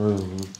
prove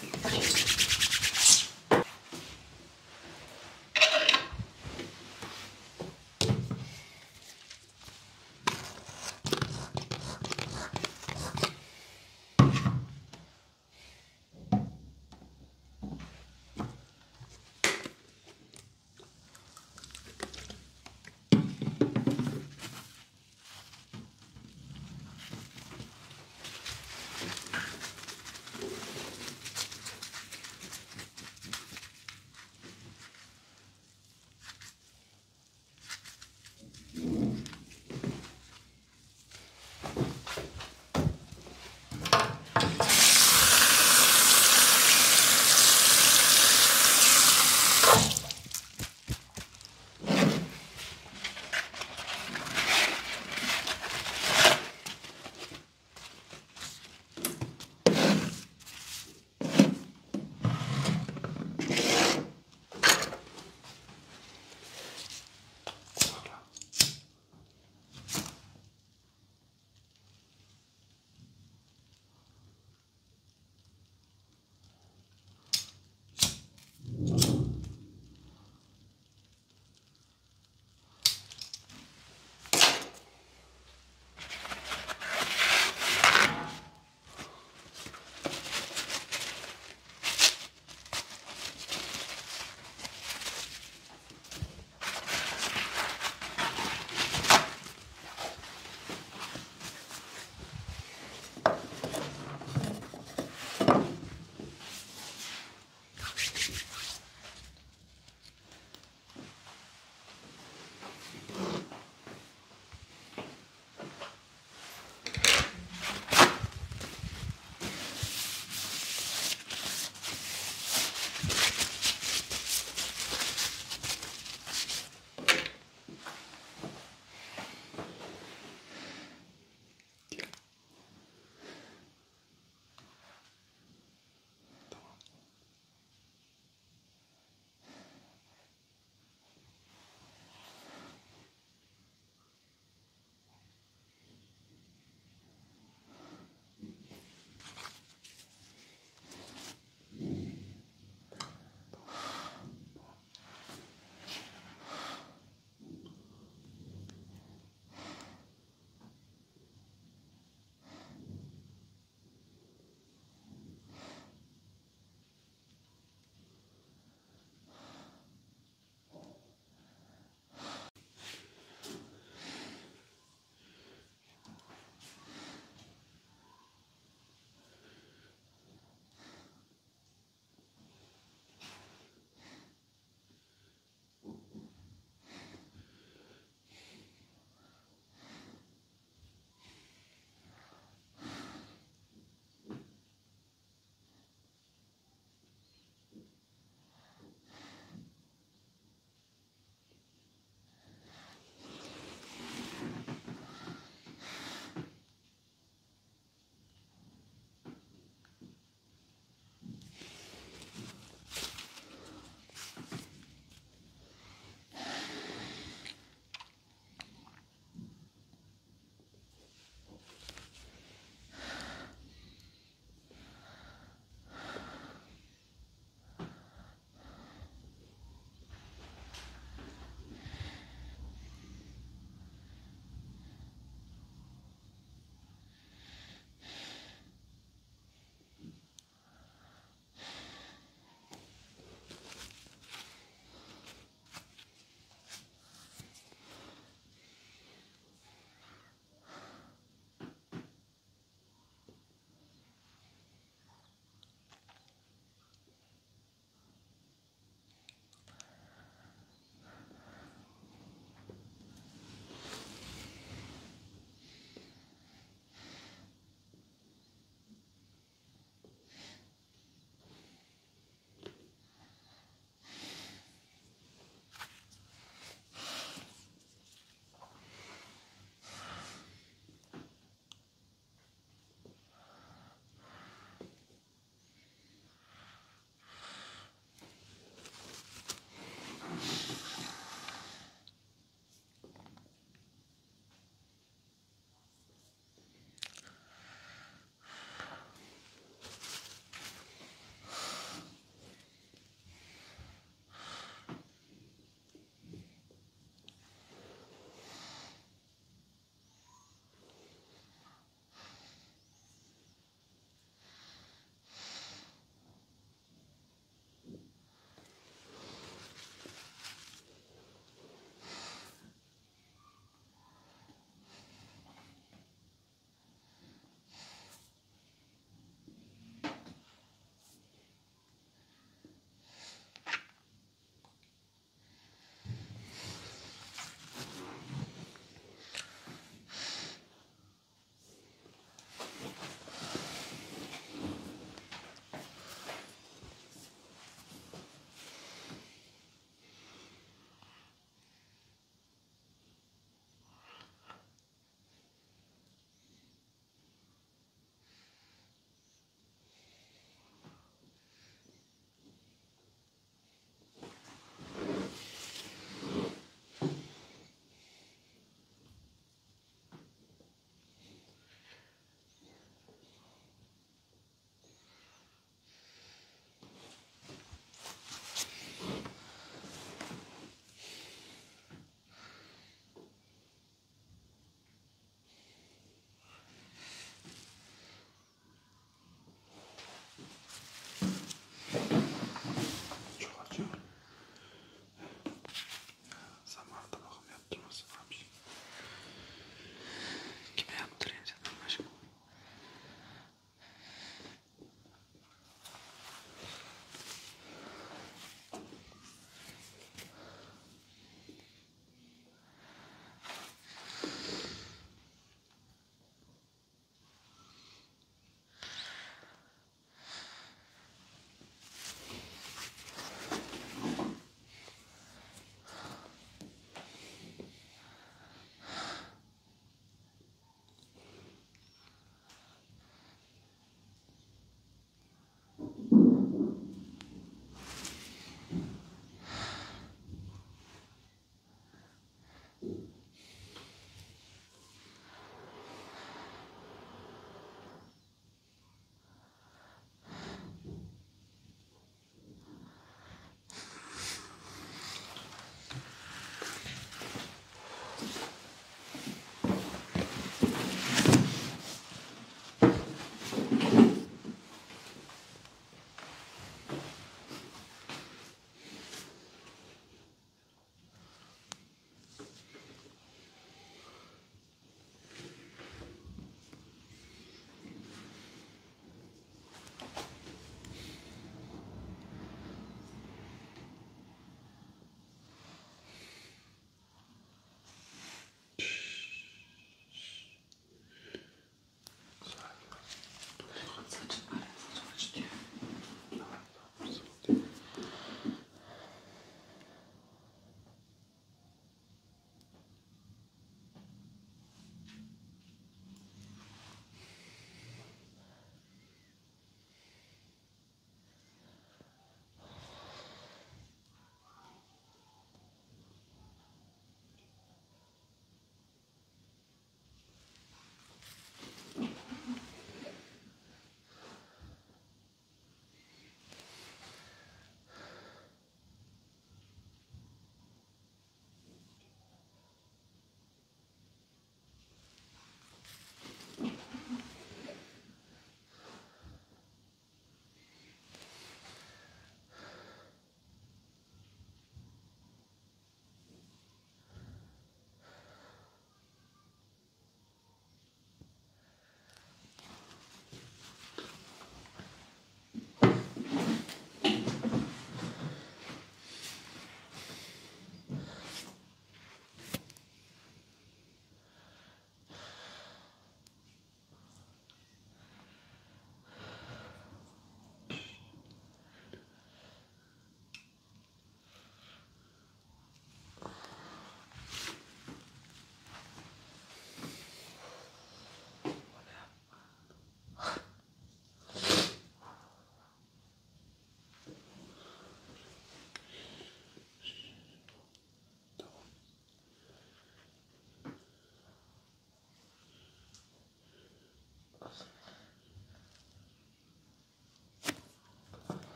Sí.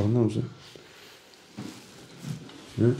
Farkında mısın? Hı?